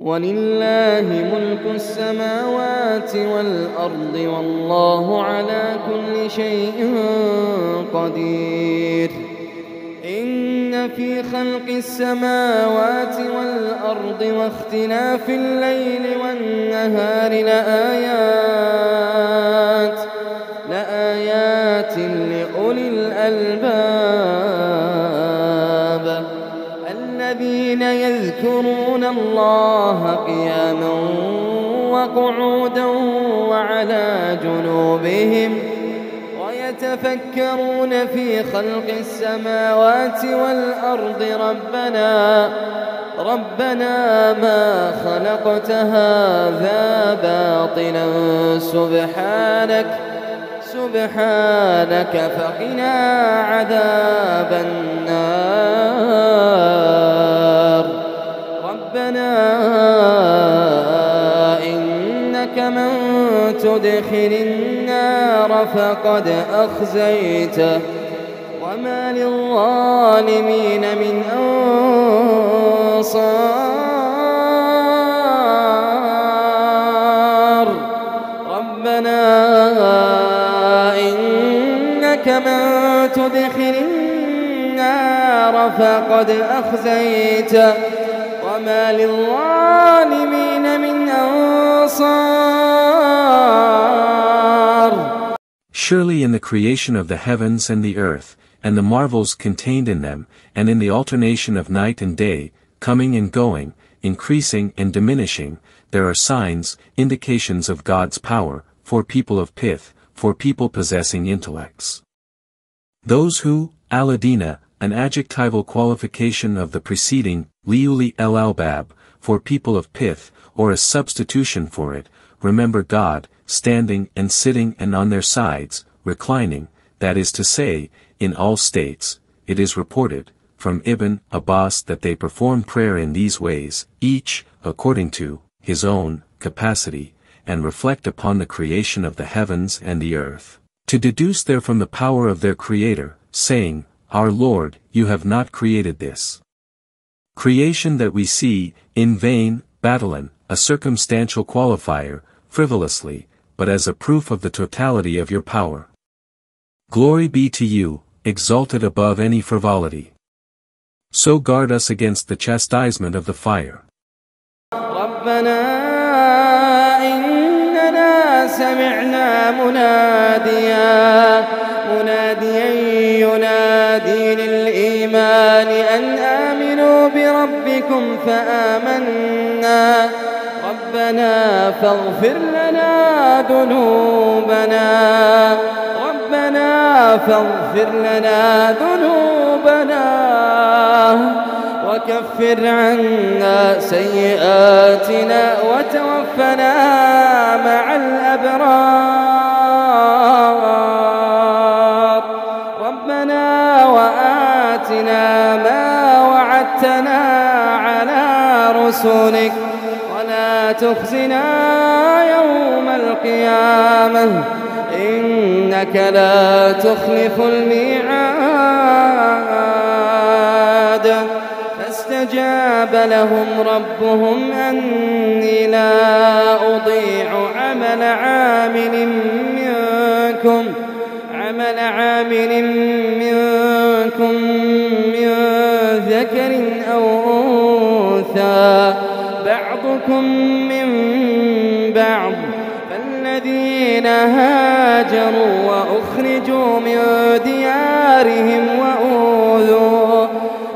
ولله ملك السماوات والأرض والله على كل شيء قدير. إن في خلق السماوات والأرض واختلاف الليل والنهار لآيات لآيات لأولي الألباب. الذين يذكرون الله قياما وقعودا وعلى جنوبهم ويتفكرون في خلق السماوات والأرض ربنا ربنا ما خلقت هذا باطلا سبحانك سبحانك فقنا عذاب النار تدخل النار فقد أخزيته. وما للظالمين من أنصار. ربنا إنك من تدخل النار فقد أخزيته. وما للظالمين من أنصار. Surely in the creation of the heavens and the earth, and the marvels contained in them, and in the alternation of night and day, coming and going, increasing and diminishing, there are signs, indications of God's power, for people of pith, for people possessing intellects. Those who, aladina, an adjectival qualification of the preceding, liuli el albab, for people of pith, or a substitution for it, remember God, standing and sitting and on their sides, reclining, that is to say, in all states, it is reported, from Ibn Abbas that they perform prayer in these ways, each, according to, his own, capacity, and reflect upon the creation of the heavens and the earth. To deduce therefrom the power of their Creator, saying, Our Lord, you have not created this. Creation that we see, in vain, battling, a circumstantial qualifier, frivolously, but as a proof of the totality of your power. Glory be to you, exalted above any frivolity. So guard us against the chastisement of the fire. ربنا إننا سمعنا مناديا مناديا ينادي للإيمان أن آمنوا بربكم فآمنا ربنا فاغفر لنا ذنوبنا. ربنا فاغفر لنا ذنوبنا. وكفر عنا سيئاتنا وتوفنا مع الأبرار. ربنا وآتنا ما وعدتنا على رسلك. تخزنا يوم القيامة. إنك لا تخلف الميعاد. فاستجاب لهم ربهم أني لا أضيع عمل عامل منكم. عمل عامل منكم من ذكر أو أنثى. بعضكم فالذين هاجروا وأخرجوا من ديارهم وأوذوا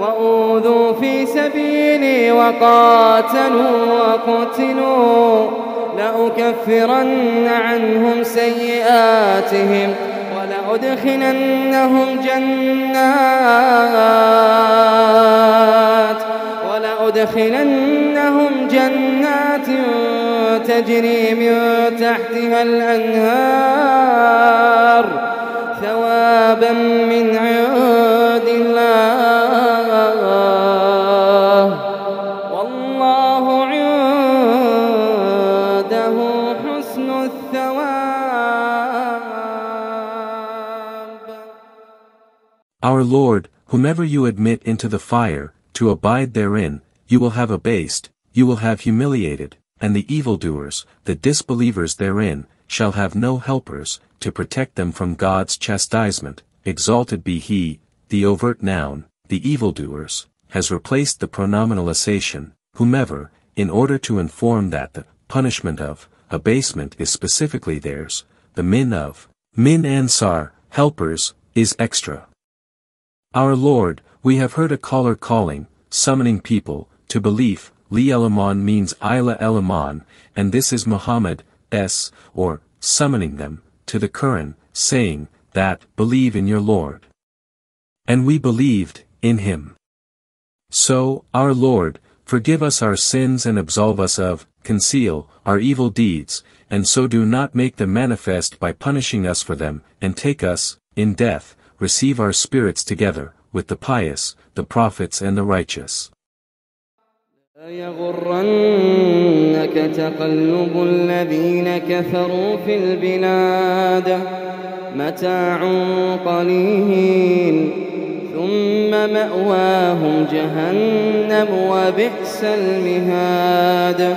وأوذوا في سبيلي وقاتلوا وقتلوا لأكفرن عنهم سيئاتهم ولأدخلنهم جنات ولأدخلنهم جنات تجري من تحتها الأنهار ثوابا من عند الله والله عنده حسن الثواب Our Lord, whomever you admit into the fire, to abide therein, you will have abased, you will have humiliated, and the evildoers, the disbelievers therein, shall have no helpers, to protect them from God's chastisement, exalted be he, the overt noun, the evildoers, has replaced the pronominalization, whomever, in order to inform that the punishment of abasement is specifically theirs, the min of min ansar, helpers, is extra. Our Lord, we have heard a caller calling, summoning people, to belief, Li Elaman means Ila Elaman, and this is Muhammad, s, or, summoning them, to the Quran, saying, that, believe in your Lord. And we believed, in him. So, our Lord, forgive us our sins and absolve us of, conceal, our evil deeds, and so do not make them manifest by punishing us for them, and take us, in death, receive our spirits together, with the pious, the prophets and the righteous. لا يغرنك تقلب الذين كفروا في البلاد متاع قليل ثم مأواهم جهنم وبئس المهاد.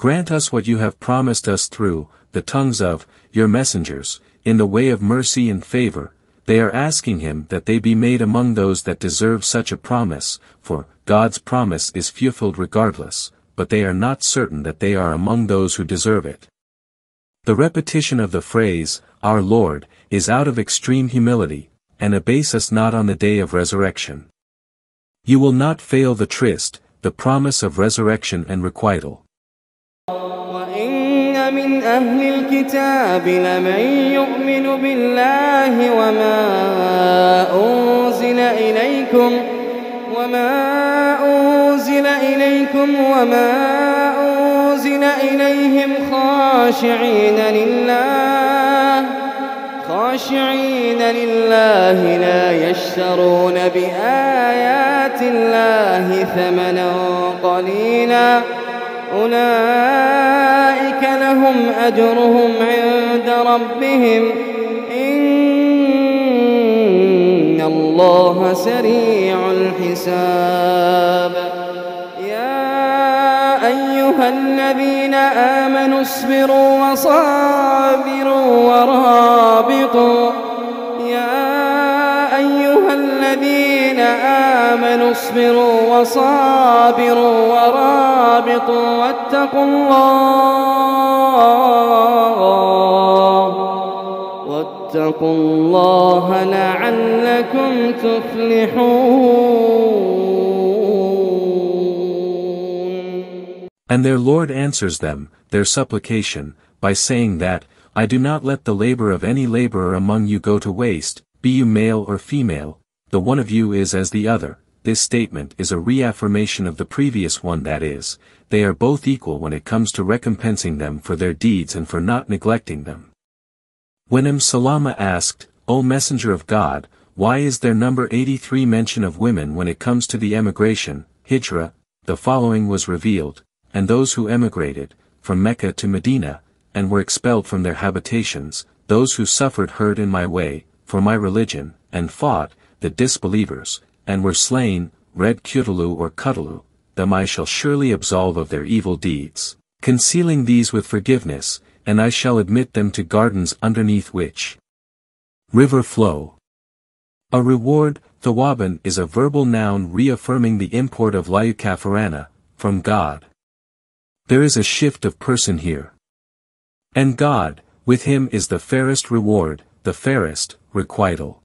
grant us what you have promised us through the tongues of your messengers, in the way of mercy and favor, they are asking him that they be made among those that deserve such a promise, for God's promise is fulfilled regardless, but they are not certain that they are among those who deserve it. The repetition of the phrase, Our Lord, is out of extreme humility, and abase us not on the day of resurrection. You will not fail the tryst, the promise of resurrection and requital. من أهل الكتاب لمن يؤمن بالله وما أنزل إليكم وما أنزل إليكم وما أنزل إليهم خاشعين لله خاشعين لله لا يشترون بآيات الله ثمنا قليلا أولئك لهم أجرهم عند ربهم. إن الله سريع الحساب. يا أيها الذين آمنوا اصبروا وصابروا ورابطوا. يا أيها الذين آمنوا اصبروا وصابروا ورابطوا واتقوا الله واتقوا الله لعلكم تفلحون And their Lord answers them, their supplication, by saying that, I do not let the labor of any laborer among you go to waste, be you male or female, the one of you is as the other. This statement is a reaffirmation of the previous one that is, they are both equal when it comes to recompensing them for their deeds and for not neglecting them. When M. Salama asked, O Messenger of God, why is there number 83 mention of women when it comes to the emigration, Hijrah, the following was revealed, and those who emigrated, from Mecca to Medina, and were expelled from their habitations, those who suffered hurt in my way, for my religion, and fought, the disbelievers, and were slain, red Kutulu or Kutulu, them I shall surely absolve of their evil deeds, concealing these with forgiveness, and I shall admit them to gardens underneath which river flow. A reward, thawaban is a verbal noun reaffirming the import of layukafarana, from God. There is a shift of person here. And God, with him is the fairest reward, the fairest, requital.